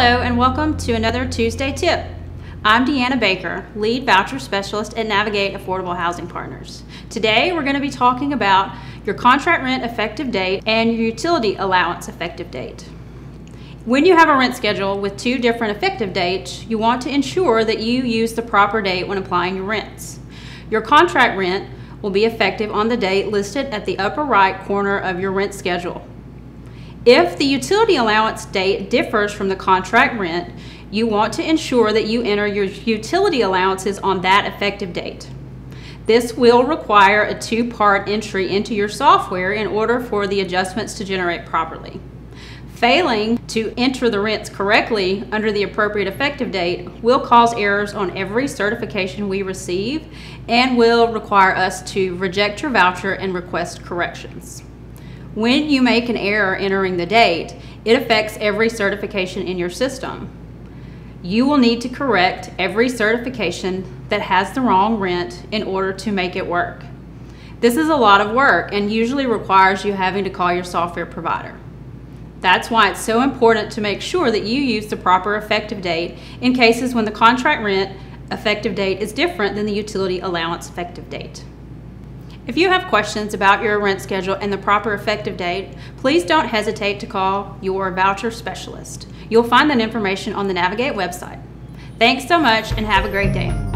Hello, and welcome to another Tuesday Tip. I'm DeAnna Baker, Lead Voucher Specialist at Navigate Affordable Housing Partners. Today, we're going to be talking about your contract rent effective date and your utility allowance effective date. When you have a rent schedule with two different effective dates, you want to ensure that you use the proper date when applying your rents. Your contract rent will be effective on the date listed at the upper right corner of your rent schedule. If the utility allowance date differs from the contract rent, you want to ensure that you enter your utility allowances on that effective date. This will require a two-part entry into your software in order for the adjustments to generate properly. Failing to enter the rents correctly under the appropriate effective date will cause errors on every certification we receive and will require us to reject your voucher and request corrections. When you make an error entering the date, it affects every certification in your system. You will need to correct every certification that has the wrong rent in order to make it work. This is a lot of work and usually requires you having to call your software provider. That's why it's so important to make sure that you use the proper effective date in cases when the contract rent effective date is different than the utility allowance effective date. If you have questions about your rent schedule and the proper effective date, please don't hesitate to call your voucher specialist. You'll find that information on the Navigate website. Thanks so much and have a great day.